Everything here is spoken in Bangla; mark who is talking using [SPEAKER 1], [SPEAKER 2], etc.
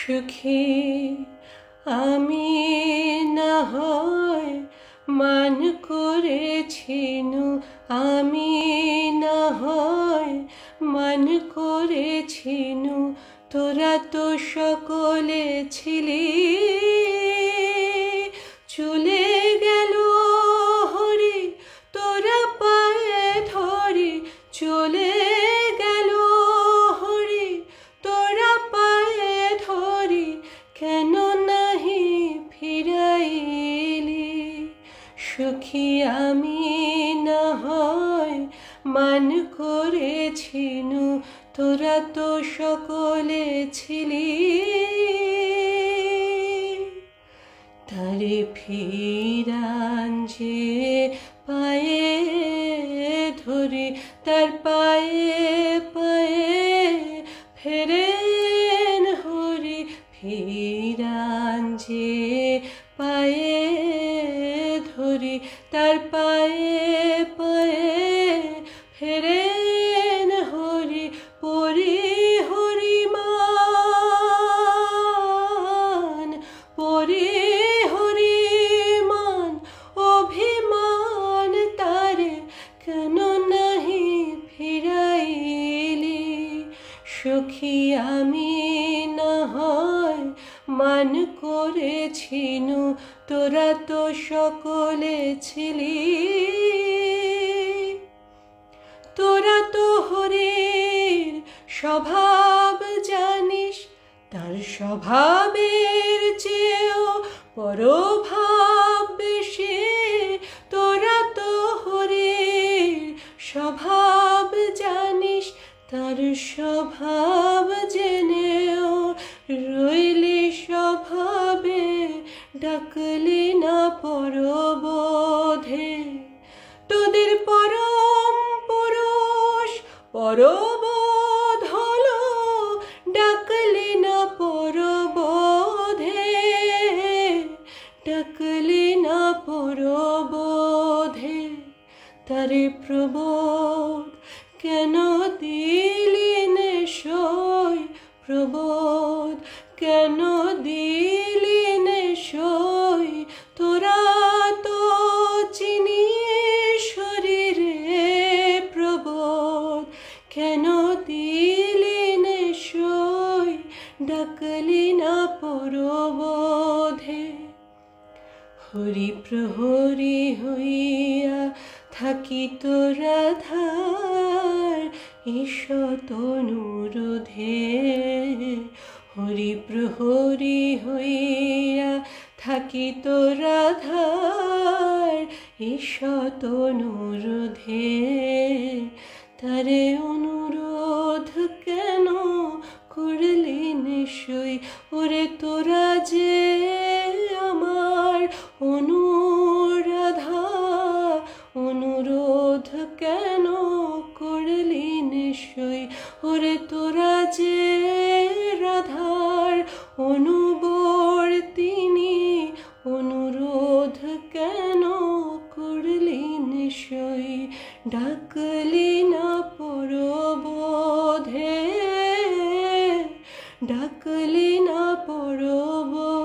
[SPEAKER 1] সুখী আমি না হয় মান করেছিনু আমি না হয় মান করেছিনু তোরা তো সকলে ছিলি। চলে সুখী আমি না হয়, মান করেছিনু তোরা তো সকলে ছিলি। তারে ফিরান যে পায়ে ধরি, তার পায়ে পায়ে ফেরেন ধরি তার পায়ে পায়ে ফেরেন হরি পরি হরি মান, পরি হরি মান, অভিমান তারে কেন নাহি ফিরাইলি? সুখী আমি হয়, মান করেছিনু, তোরা তো সকলে ছিলি। তোরা তো হরির স্বভাব জানিস, তার স্বভাবের চেয়েও পরভাব বেশি। তোরা তো হরির স্বভাব জানিস, তার স্বভাব ডাকলি না পরবোধে। তোদের পরম পুরুষ পরবোধ হলো, ডাকলি না পরবোধে। ডাকলি না পরবোধে, তারে প্রবোধ কেন দিলি নেশই ডাকলি না পরবোধে। হরি প্রহরী হইয়া থাকি তোরা ধার ঈশত অনুরোধে হরি প্রহরী হইয়া থাকি তোরা ধার ঈশত অনুরোধে তারে ওরে তোরা যে আমার অনুরাধা, অনুরোধ কেন করলি নিশ্চয় ওরে তোরা যে রাধার অনুবর্তিনী, অনুরোধ কেন করলি নিশ্চয় ডাকলি ডাকলে না পরবো